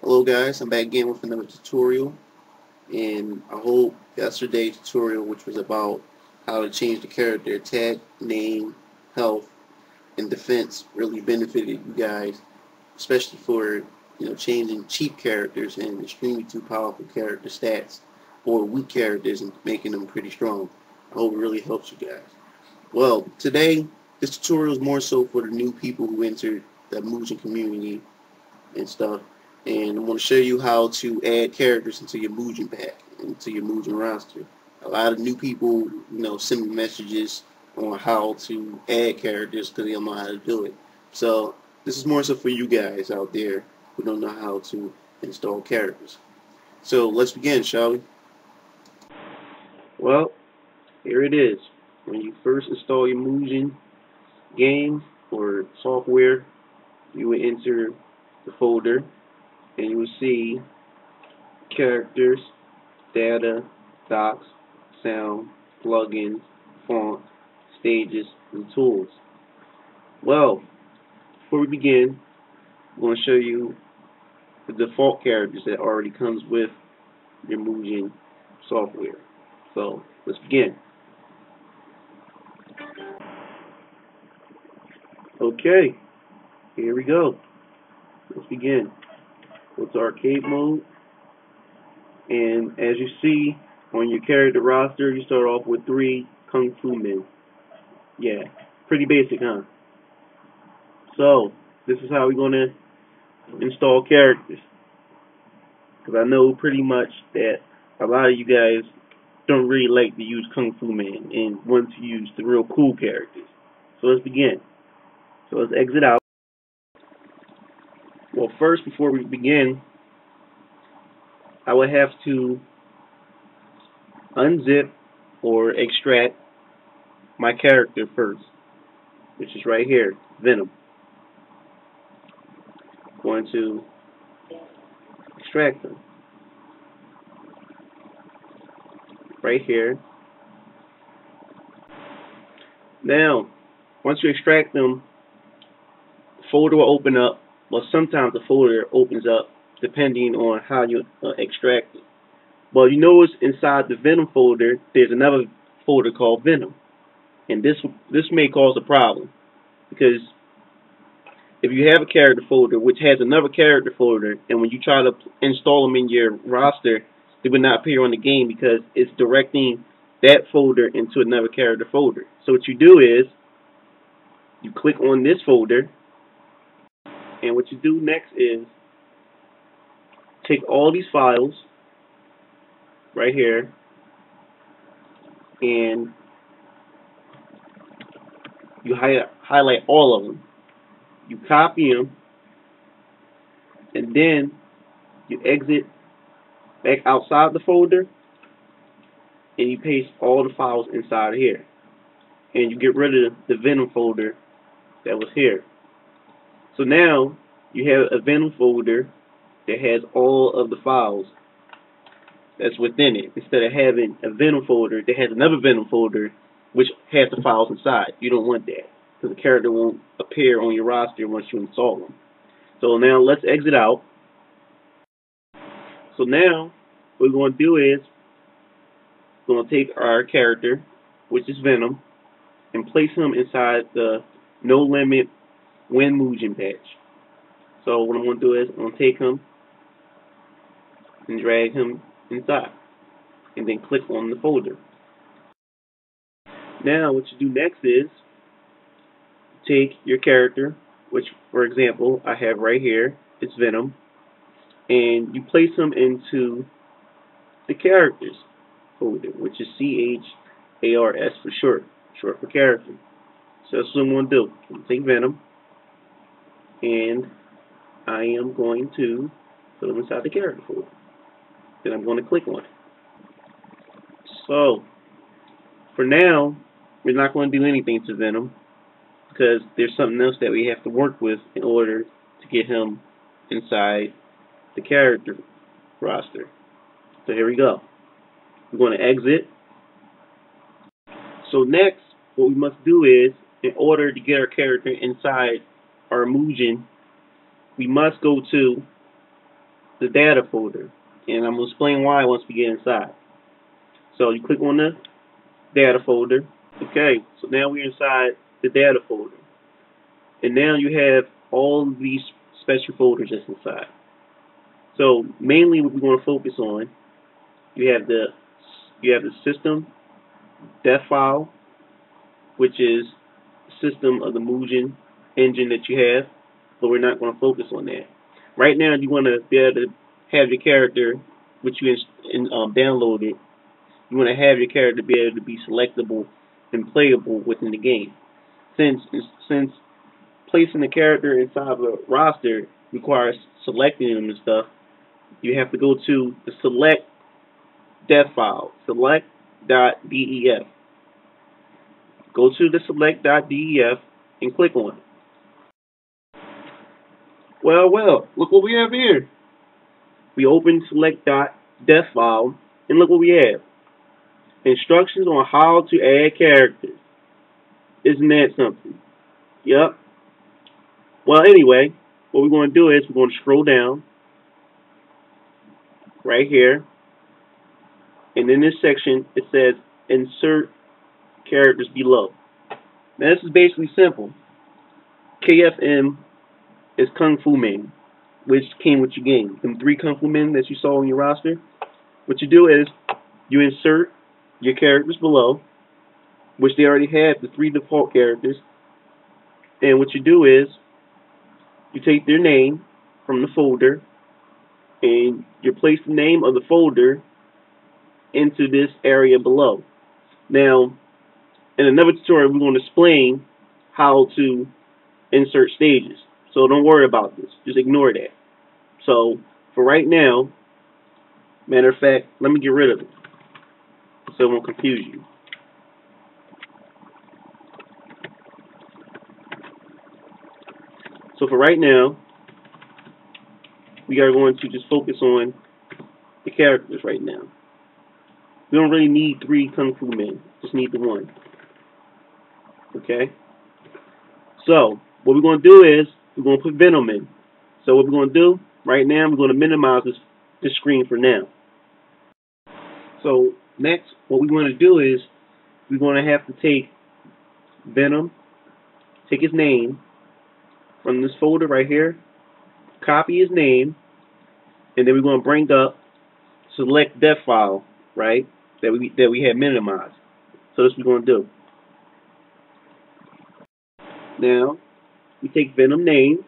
Hello guys, I'm back again with another tutorial and I hope yesterday's tutorial which was about how to change the character attack, name, health, and defense really benefited you guys especially for you know changing cheap characters and extremely too powerful character stats or weak characters and making them pretty strong. I hope it really helps you guys. Well, today this tutorial is more so for the new people who entered the Mugen community and stuff. And I'm going to show you how to add characters into your Mugen pack, into your Mugen roster. A lot of new people, you know, send me messages on how to add characters because they don't know how to do it. So this is more so for you guys out there who don't know how to install characters. So let's begin, shall we? Well, here it is. When you first install your Mugen game or software, you will enter the folder and you will see characters, data, docs, sound, plugins, font, stages, and tools. Well, before we begin, I'm going to show you the default characters that already comes with your Mugen software. So, let's begin. Okay, here we go. Let's begin. To arcade mode. And as you see on your character roster, you start off with three Kung Fu men. Yeah, pretty basic, huh? So, this is how we're going to install characters. Because I know pretty much that a lot of you guys don't really like to use Kung Fu Man and want to use the real cool characters. So let's begin. So let's exit out. Well, first, before we begin, I would have to unzip or extract my character first, which is right here, Venom. going to extract them. Right here. Now, once you extract them, the folder will open up well, sometimes the folder opens up depending on how you uh, extract it. But you notice inside the Venom folder, there's another folder called Venom. And this this may cause a problem because if you have a character folder which has another character folder, and when you try to install them in your roster, they will not appear on the game because it's directing that folder into another character folder. So what you do is you click on this folder and what you do next is take all these files right here and you hi highlight all of them. You copy them and then you exit back outside the folder and you paste all the files inside here. And you get rid of the Venom folder that was here. So now you have a Venom folder that has all of the files that's within it instead of having a Venom folder that has another Venom folder which has the files inside. You don't want that because the character won't appear on your roster once you install them. So now let's exit out. So now what we're going to do is we're going to take our character, which is Venom, and place him inside the No Limit Win Mugen patch. So what I'm going to do is I'm going to take him and drag him inside and then click on the folder. Now what you do next is take your character, which for example I have right here, it's Venom, and you place him into the characters folder, which is C-H-A-R-S for short, short for character. So that's what I'm going to do. I'm going to take Venom, and I am going to put them inside the character folder. Then I'm going to click on it. So, for now, we're not going to do anything to Venom because there's something else that we have to work with in order to get him inside the character roster. So here we go. We're going to exit. So next, what we must do is, in order to get our character inside our Mugen, we must go to the data folder. And I'm going to explain why once we get inside. So you click on the data folder. Okay, so now we're inside the data folder. And now you have all these special folders inside. So mainly what we're going to focus on, you have the you have the system def file, which is system of the Mugen engine that you have, but we're not going to focus on that. Right now, you want to be able to have your character, which you in, um, downloaded, you want to have your character be able to be selectable and playable within the game. Since since placing the character inside of a roster requires selecting them and stuff, you have to go to the select def file, select.def. Go to the select.def and click on it. Well, well, look what we have here. We open select.def file and look what we have. Instructions on how to add characters. Isn't that something? Yep. Well, anyway, what we're going to do is we're going to scroll down right here. And in this section, it says insert characters below. Now, this is basically simple. KFM is Kung Fu Man, which came with your game. Them three Kung Fu Men that you saw on your roster. What you do is you insert your characters below, which they already have the three default characters. And what you do is you take their name from the folder and you place the name of the folder into this area below. Now, in another tutorial, we're going to explain how to insert stages. So don't worry about this. Just ignore that. So for right now, matter of fact, let me get rid of it so it won't confuse you. So for right now, we are going to just focus on the characters right now. We don't really need three Kung Fu men, just need the one. Okay? So, what we're going to do is, we're going to put Venom in. So what we're going to do, right now, we're going to minimize this, this screen for now. So, next, what we want to do is, we're going to have to take Venom, take his name, from this folder right here, copy his name, and then we're going to bring up select def file, right, that we that we had minimized. So what we're going to do. Now, we take Venom name,